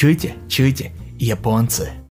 Чуете? Чуете? японцы.